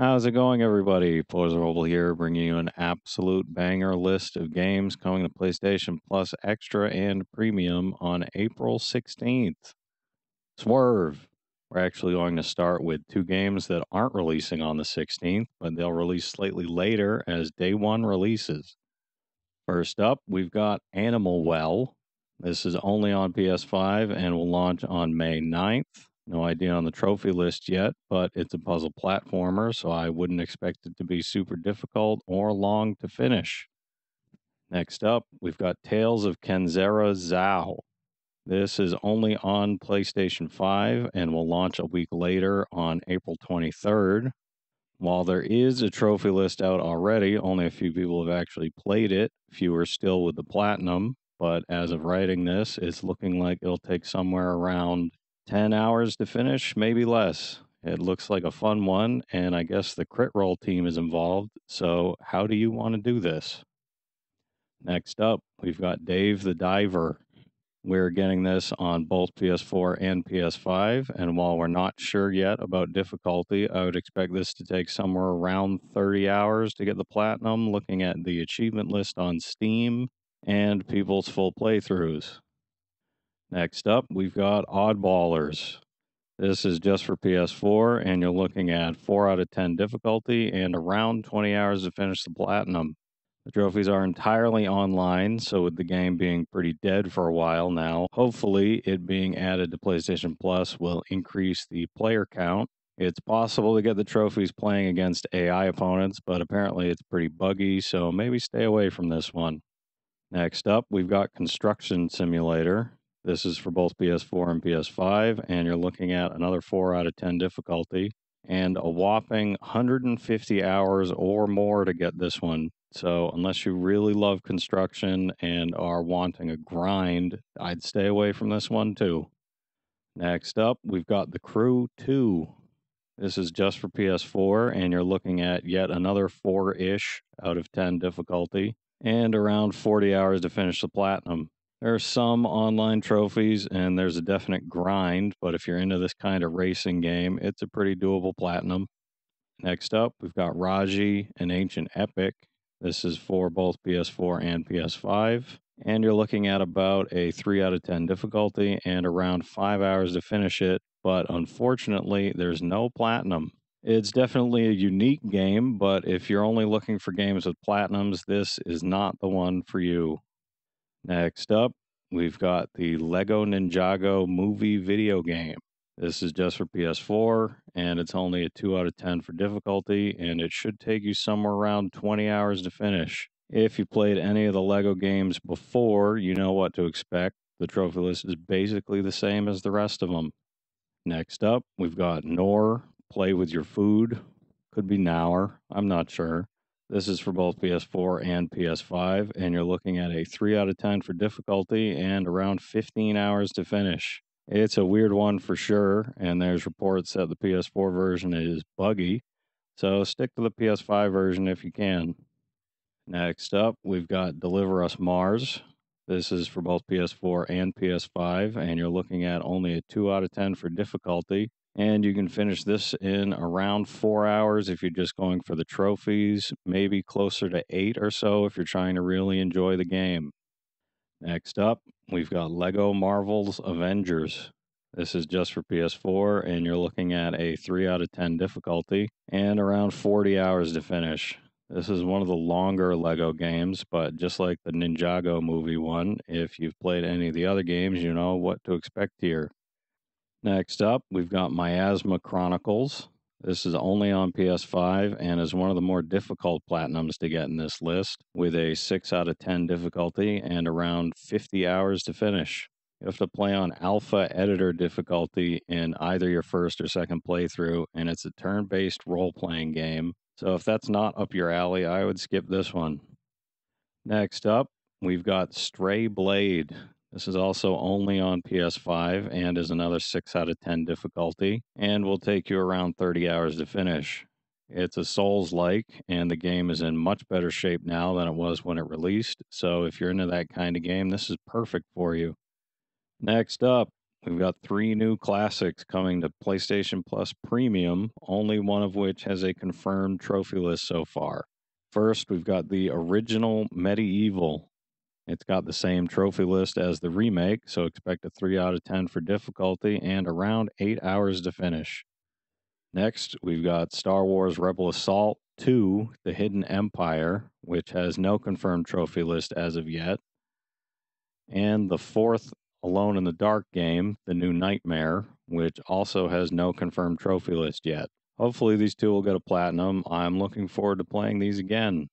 How's it going, everybody? Mobile here, bringing you an absolute banger list of games coming to PlayStation Plus Extra and Premium on April 16th. Swerve. We're actually going to start with two games that aren't releasing on the 16th, but they'll release slightly later as day one releases. First up, we've got Animal Well. This is only on PS5 and will launch on May 9th. No idea on the trophy list yet, but it's a puzzle platformer, so I wouldn't expect it to be super difficult or long to finish. Next up, we've got Tales of Kenzera Zau. This is only on PlayStation 5 and will launch a week later on April 23rd. While there is a trophy list out already, only a few people have actually played it, fewer still with the platinum. But as of writing this, it's looking like it'll take somewhere around 10 hours to finish, maybe less. It looks like a fun one, and I guess the Crit Role team is involved. So, how do you want to do this? Next up, we've got Dave the Diver. We're getting this on both PS4 and PS5, and while we're not sure yet about difficulty, I would expect this to take somewhere around 30 hours to get the platinum, looking at the achievement list on Steam and people's full playthroughs. Next up, we've got Oddballers. This is just for PS4, and you're looking at 4 out of 10 difficulty and around 20 hours to finish the platinum. The trophies are entirely online, so with the game being pretty dead for a while now, hopefully it being added to PlayStation Plus will increase the player count. It's possible to get the trophies playing against AI opponents, but apparently it's pretty buggy, so maybe stay away from this one. Next up, we've got Construction Simulator. This is for both PS4 and PS5, and you're looking at another 4 out of 10 difficulty and a whopping 150 hours or more to get this one. So, unless you really love construction and are wanting a grind, I'd stay away from this one too. Next up, we've got The Crew 2. This is just for PS4, and you're looking at yet another 4 ish out of 10 difficulty and around 40 hours to finish the platinum. There are some online trophies and there's a definite grind, but if you're into this kind of racing game, it's a pretty doable platinum. Next up, we've got Raji, an ancient epic. This is for both PS4 and PS5. And you're looking at about a 3 out of 10 difficulty and around 5 hours to finish it. But unfortunately, there's no platinum. It's definitely a unique game, but if you're only looking for games with platinums, this is not the one for you. Next up, we've got the Lego Ninjago movie video game. This is just for PS4, and it's only a 2 out of 10 for difficulty, and it should take you somewhere around 20 hours to finish. If you played any of the Lego games before, you know what to expect. The trophy list is basically the same as the rest of them. Next up, we've got Nor, Play with Your Food. Could be Nour, I'm not sure. This is for both PS4 and PS5, and you're looking at a 3 out of 10 for difficulty and around 15 hours to finish. It's a weird one for sure, and there's reports that the PS4 version is buggy, so stick to the PS5 version if you can. Next up, we've got Deliver Us Mars. This is for both PS4 and PS5, and you're looking at only a 2 out of 10 for difficulty and you can finish this in around four hours if you're just going for the trophies, maybe closer to eight or so if you're trying to really enjoy the game. Next up, we've got Lego Marvel's Avengers. This is just for PS4, and you're looking at a 3 out of 10 difficulty and around 40 hours to finish. This is one of the longer Lego games, but just like the Ninjago movie one, if you've played any of the other games, you know what to expect here. Next up, we've got Miasma Chronicles. This is only on PS5 and is one of the more difficult platinums to get in this list, with a 6 out of 10 difficulty and around 50 hours to finish. You have to play on alpha editor difficulty in either your first or second playthrough, and it's a turn based role playing game. So if that's not up your alley, I would skip this one. Next up, we've got Stray Blade. This is also only on PS5 and is another 6 out of 10 difficulty and will take you around 30 hours to finish. It's a Souls like, and the game is in much better shape now than it was when it released. So, if you're into that kind of game, this is perfect for you. Next up, we've got three new classics coming to PlayStation Plus Premium, only one of which has a confirmed trophy list so far. First, we've got the original MediEvil. It's got the same trophy list as the remake, so expect a 3 out of 10 for difficulty and around 8 hours to finish. Next, we've got Star Wars Rebel Assault 2 The Hidden Empire, which has no confirmed trophy list as of yet. And the fourth Alone in the Dark game, The New Nightmare, which also has no confirmed trophy list yet. Hopefully, these two will get a platinum. I'm looking forward to playing these again.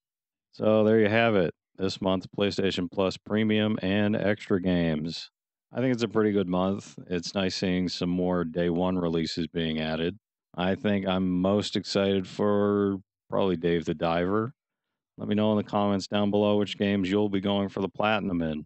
So, there you have it. This month's PlayStation Plus Premium and Extra games. I think it's a pretty good month. It's nice seeing some more day one releases being added. I think I'm most excited for probably Dave the Diver. Let me know in the comments down below which games you'll be going for the platinum in.